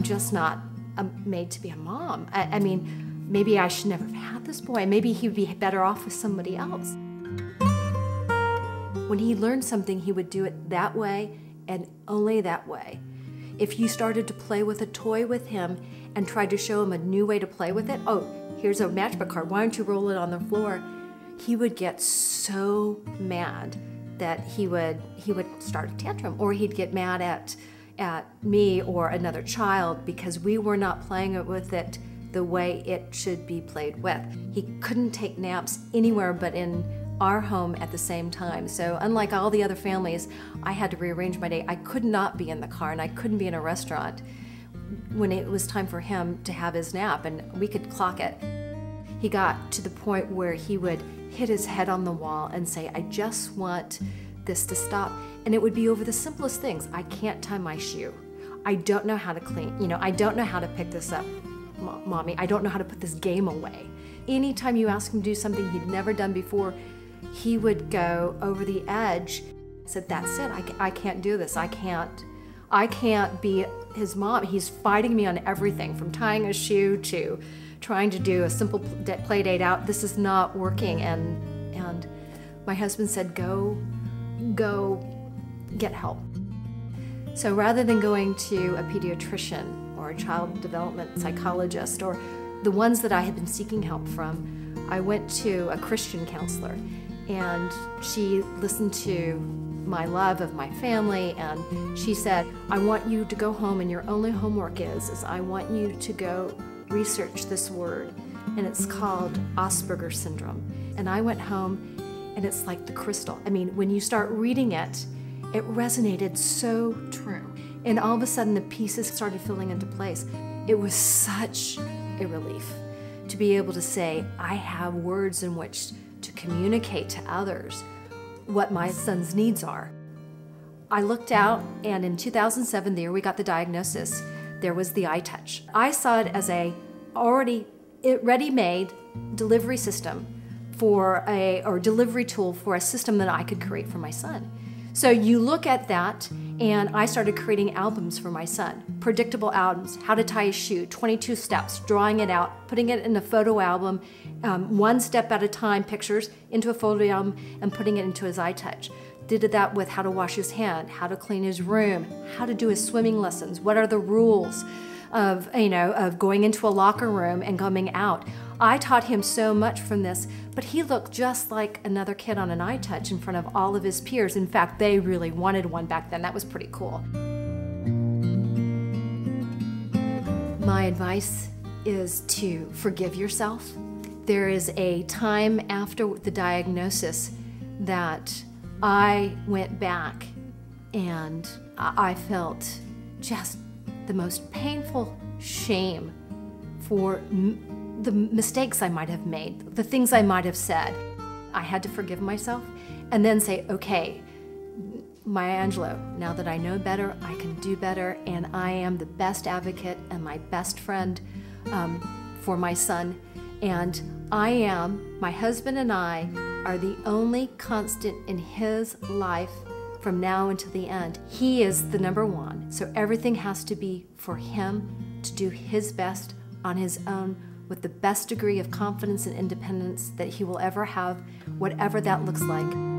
I'm just not um, made to be a mom. I, I mean, maybe I should never have had this boy. Maybe he'd be better off with somebody else. When he learned something, he would do it that way and only that way. If you started to play with a toy with him and tried to show him a new way to play with it, oh, here's a Matchbox car, why don't you roll it on the floor? He would get so mad that he would he would start a tantrum or he'd get mad at at me or another child because we were not playing with it the way it should be played with. He couldn't take naps anywhere but in our home at the same time. So, unlike all the other families, I had to rearrange my day. I could not be in the car and I couldn't be in a restaurant when it was time for him to have his nap, and we could clock it. He got to the point where he would hit his head on the wall and say, I just want this to stop. And it would be over the simplest things. I can't tie my shoe. I don't know how to clean, you know, I don't know how to pick this up, mommy. I don't know how to put this game away. Anytime you ask him to do something he'd never done before, he would go over the edge. I said, That's it. I, I can't do this. I can't. I can't be his mom. He's fighting me on everything from tying a shoe to trying to do a simple play date out. This is not working. And, and my husband said, Go, go get help. So rather than going to a pediatrician or a child development psychologist or the ones that I had been seeking help from, I went to a Christian counselor and she listened to my love of my family and she said i want you to go home and your only homework is is i want you to go research this word and it's called asperger syndrome and i went home and it's like the crystal i mean when you start reading it it resonated so true and all of a sudden the pieces started filling into place it was such a relief to be able to say i have words in which to communicate to others what my son's needs are. I looked out, and in 2007, the year we got the diagnosis, there was the iTouch. I saw it as a already ready-made delivery system for a or delivery tool for a system that I could create for my son. So you look at that, and I started creating albums for my son. Predictable albums, how to tie a shoe, 22 steps, drawing it out, putting it in a photo album, um, one step at a time, pictures into a photo album, and putting it into his iTouch. Did that with how to wash his hand, how to clean his room, how to do his swimming lessons, what are the rules of, you know, of going into a locker room and coming out. I taught him so much from this, but he looked just like another kid on an iTouch in front of all of his peers. In fact, they really wanted one back then. That was pretty cool. My advice is to forgive yourself. There is a time after the diagnosis that I went back and I felt just the most painful shame for the mistakes I might have made, the things I might have said. I had to forgive myself and then say, okay, Maya Angelou, now that I know better, I can do better, and I am the best advocate and my best friend um, for my son. And I am, my husband and I are the only constant in his life from now until the end. He is the number one. So everything has to be for him to do his best on his own with the best degree of confidence and independence that he will ever have, whatever that looks like.